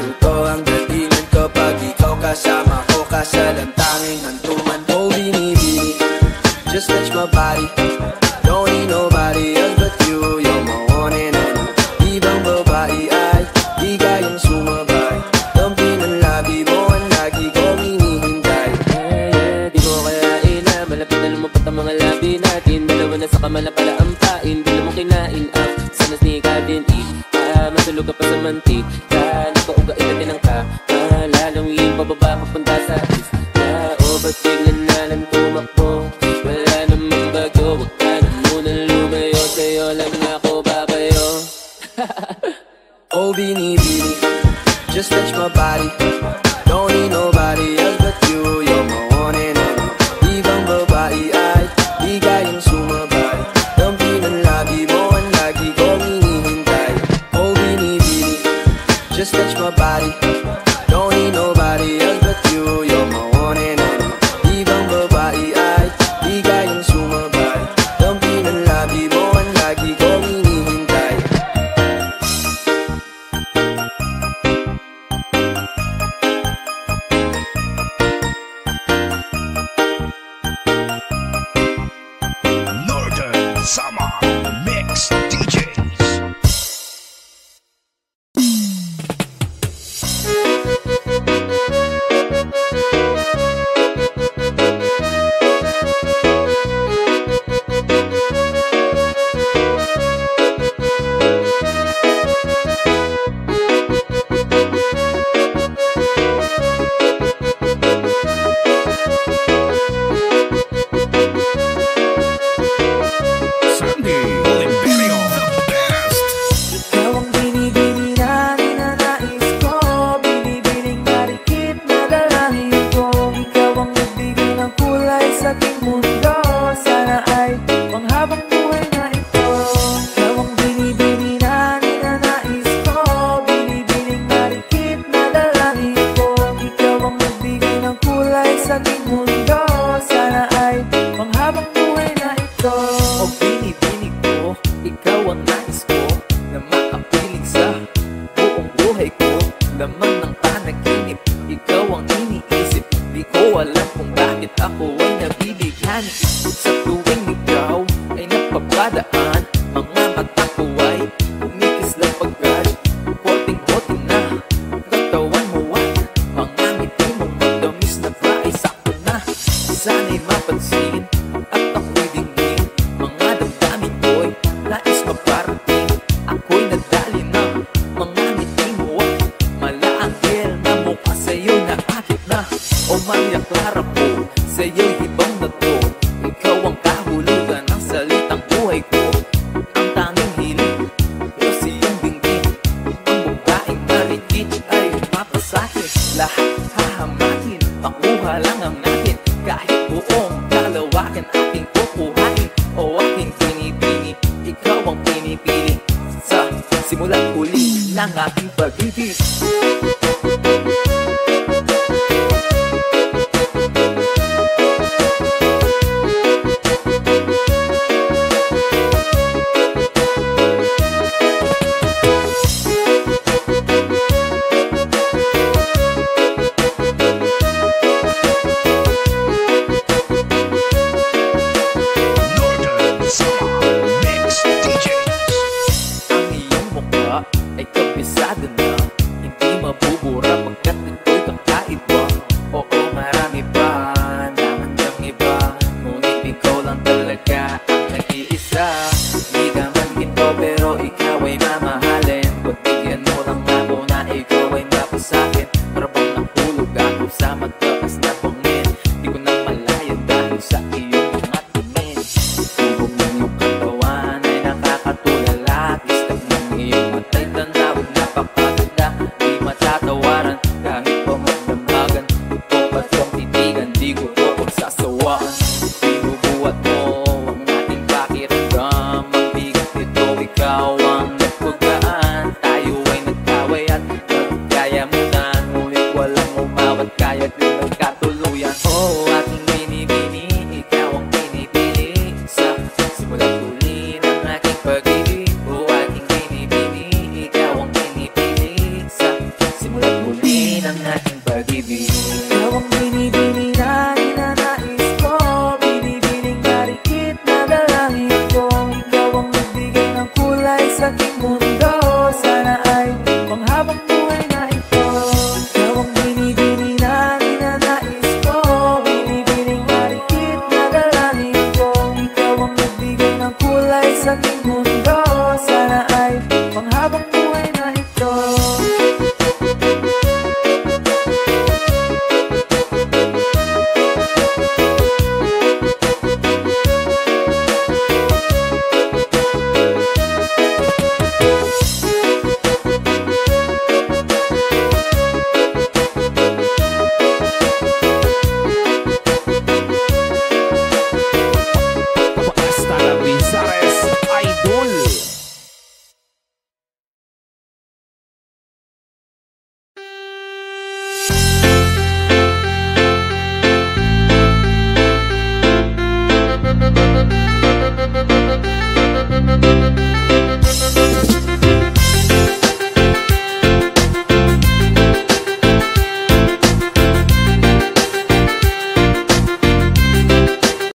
canto ante binibini. Just touch my body. Ngunit ako ay nabibigyan. Sa mundo sana